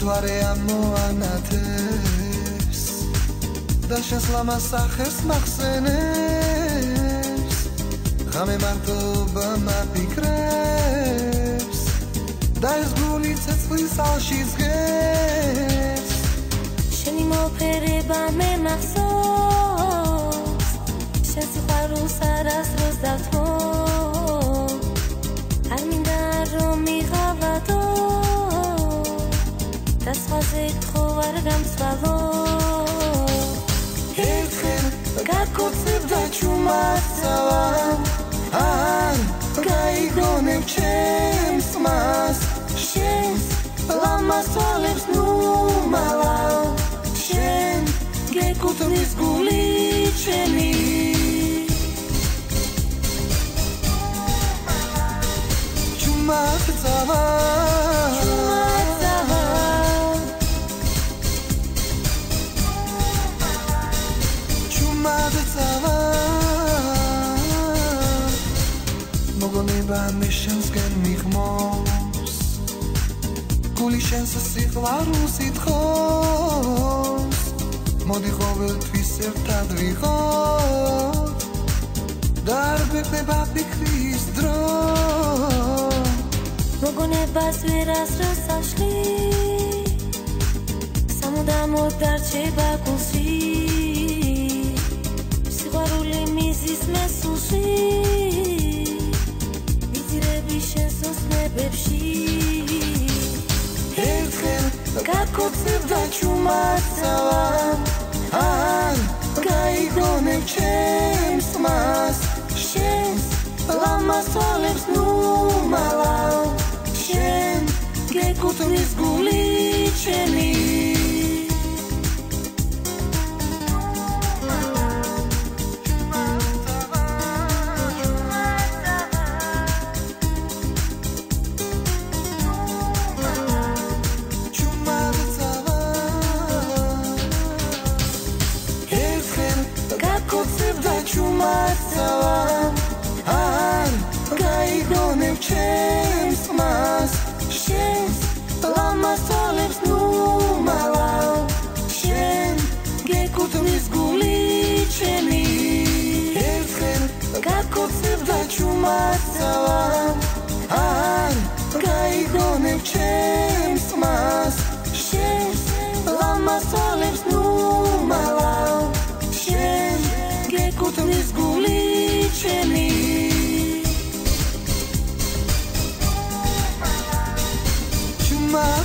მთვარე ამოანათებს და შესლამა სახეს მახსენებს. ღამე მარტობა მაფიქრებს და ეს გული ცეცხლის ალში ზღებს შენი მოფერება მე მახსოვს შენ სიყვარულს არასდროს დავთმო გამსვალო ერთხელ გაკოცებ და ჩუმაცავა. ან გაიგონებ ჩემს მას. შენს ლამასოლებს ნუ მალავ შენ გეკუთვნის გული ჩემი. ჩუმაცავა მოგონება მე შენსგან მიხმოს გული შენს სიყვარულს ითხოვს მოდი ყოველთვის ერთად ვიყოთ და არ გვექნება ფიქრის დრო. მოგონებას ვერასდროს აშლი სამუდამოდ დარჩება გულში. სიყვარული მიზის მესულში სოსნებებში ერთხელ გაკოცებ და ჩუმაცავა ან გაიგონებ ჩემს მას. შენს ლამასოლებს ნუ მალავ შენ გეკუთვნის ჩემს მას. შენს ლამასოლებს ნუ მალავ შენ გეკუთვნის გული ჩემი. ერთხელ გაკოცებ და ჩუმაცავა არ გაიგონებ ჩემს მას. შენს ლამასოლებს